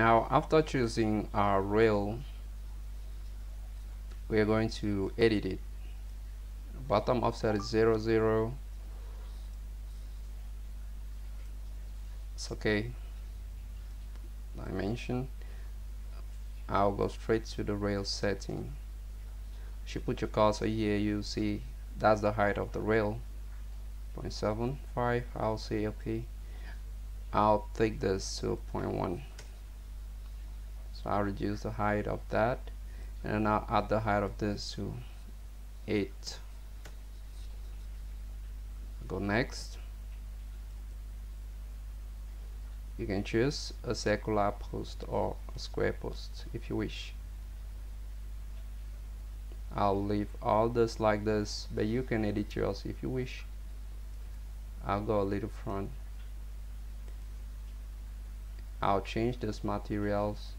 now after choosing our rail we are going to edit it. Bottom offset is 0 0 it's okay. Dimension. I'll go straight to the rail setting. If you put your cursor here you see that's the height of the rail. 0.75 I'll say okay. I'll take this to 0.1 so I'll reduce the height of that and I'll add the height of this to 8 go next. You can choose a circular post or a square post if you wish. I'll leave all this like this but you can edit yours if you wish. I'll go a little front. I'll change this materials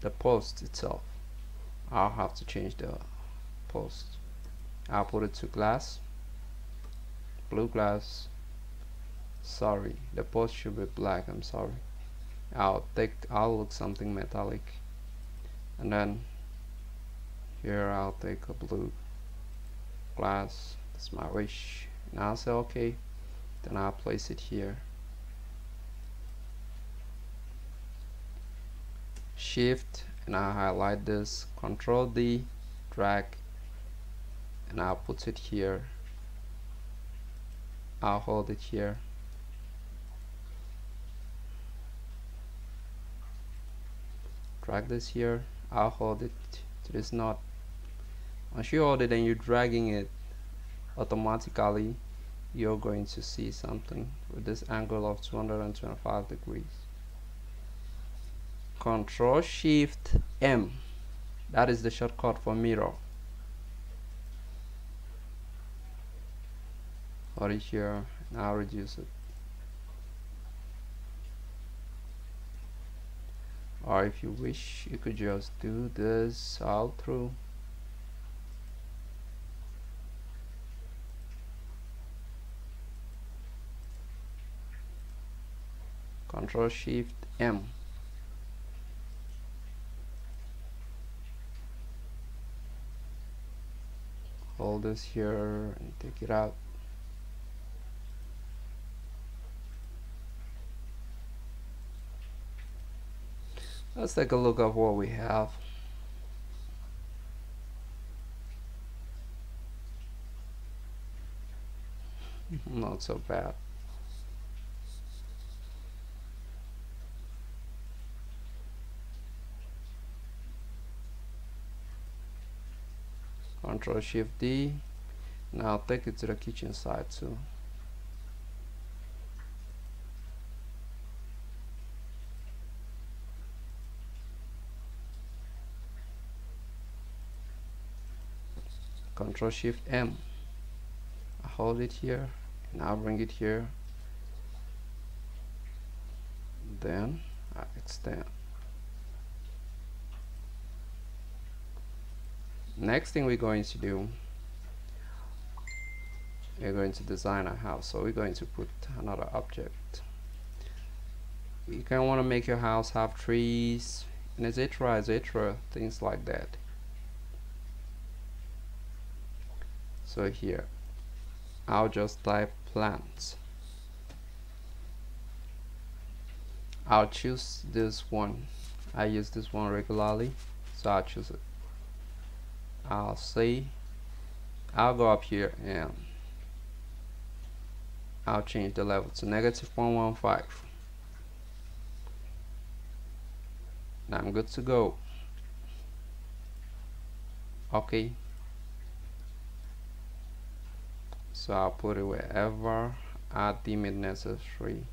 the post itself. I'll have to change the post. I'll put it to glass. Blue glass. Sorry the post should be black I'm sorry. I'll take I'll look something metallic. And then here I'll take a blue glass. That's my wish. And I'll say okay then I'll place it here shift and I highlight this control D drag and I'll put it here. I'll hold it here. Drag this here. I'll hold it. To this knot once you hold it and you're dragging it automatically you're going to see something with this angle of 225 degrees control shift M. That is the shortcut for mirror. It here now reduce it. Or if you wish you could just do this all through. Control shift M hold this here and take it out. Let's take a look at what we have. Not so bad Control Shift D. Now take it to the kitchen side too. Control Shift M. I hold it here and I'll bring it here. Then I extend. Next thing we're going to do we're going to design a house. So we're going to put another object. You can want to make your house have trees and etc etc things like that. So here I'll just type plants. I'll choose this one. I use this one regularly so I'll choose it I'll see. I'll go up here and I'll change the level to negative 0.15 now I'm good to go. Okay. So I'll put it wherever I deem it necessary.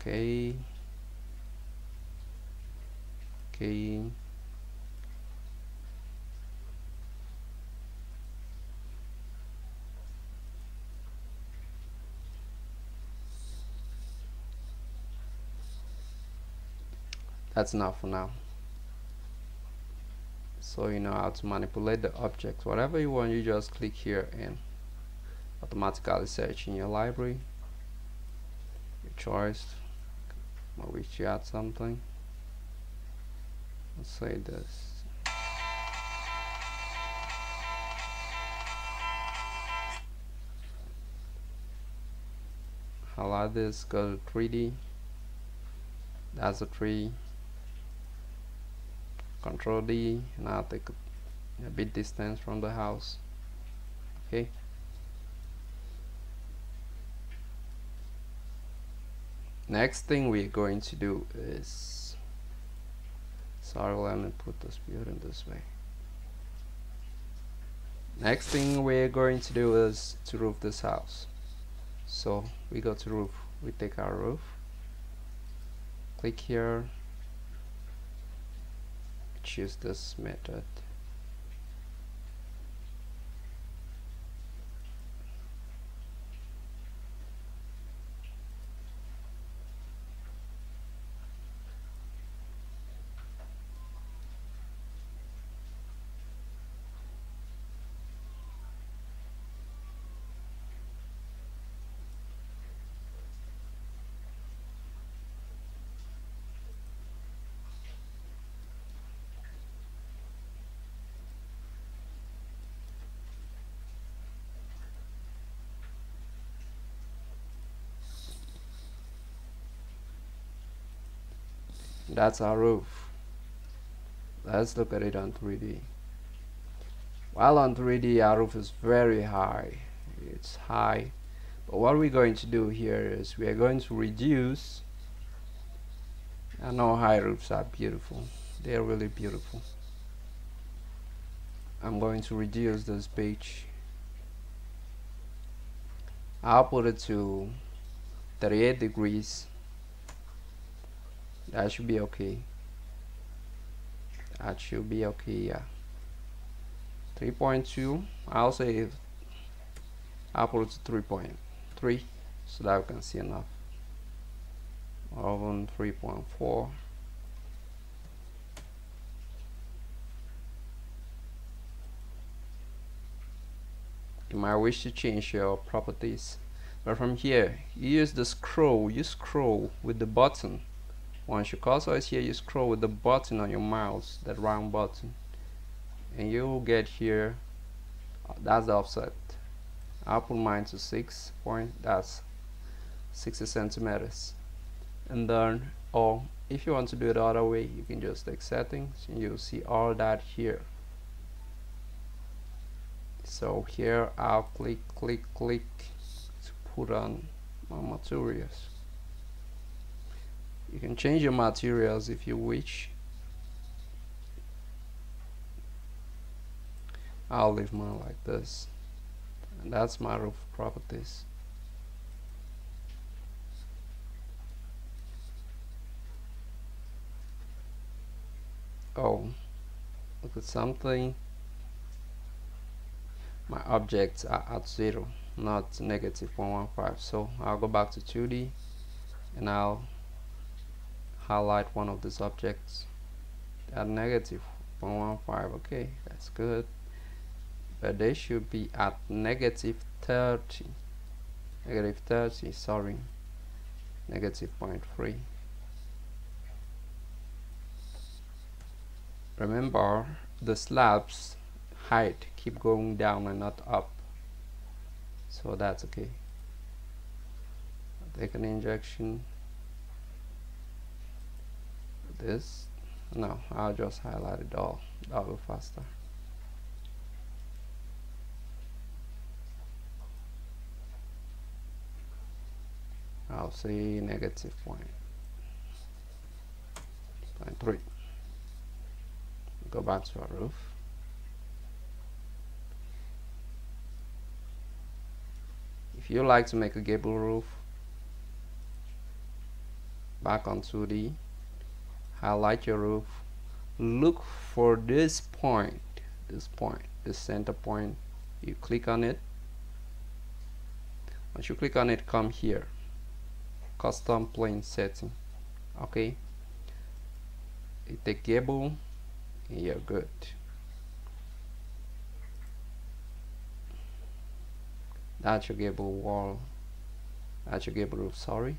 Okay okay that's enough for now. So you know how to manipulate the objects. Whatever you want you just click here and automatically search in your library. Your choice. I wish you add something let's say this. Highlight this go to 3d that's a tree control D now take a bit distance from the house. Okay? Next thing we're going to do is let me put this in this way. Next thing we're going to do is to roof this house. So we go to roof. We take our roof. Click here. Choose this method that's our roof. Let's look at it on 3d while on 3d our roof is very high. It's high. But what we're going to do here is we are going to reduce. I know high roofs are beautiful. They're really beautiful. I'm going to reduce this pitch I'll put it to 38 degrees that should be okay. That should be okay yeah. 3.2 I'll say I'll to 3.3 so that we can see enough. Or even 3.4 you might wish to change your properties but from here you use the scroll you scroll with the button once your cursor is here you scroll with the button on your mouse that round button. And you'll get here uh, that's the offset. I'll put mine to 6 point that's 60 centimeters. And then or if you want to do it the other way you can just take settings and you'll see all that here. So here I'll click click click to put on my materials you can change your materials if you wish. I'll leave mine like this. And that's my roof properties. Oh look at something. My objects are at zero not negative 115 so I'll go back to 2d and I'll highlight one of these objects at negative. 115 okay that's good. But they should be at negative 30 negative 30 sorry. Negative 0.3 remember the slabs height keep going down and not up. So that's okay. Take an injection this. No I'll just highlight it all. That'll go faster. I'll say negative point. Point three. Go back to our roof. If you like to make a gable roof back on 2D highlight your roof. Look for this point this point this center point. You click on it. Once you click on it come here. Custom plane setting. Okay? You take gable you're good. That's your gable wall. That's your gable roof sorry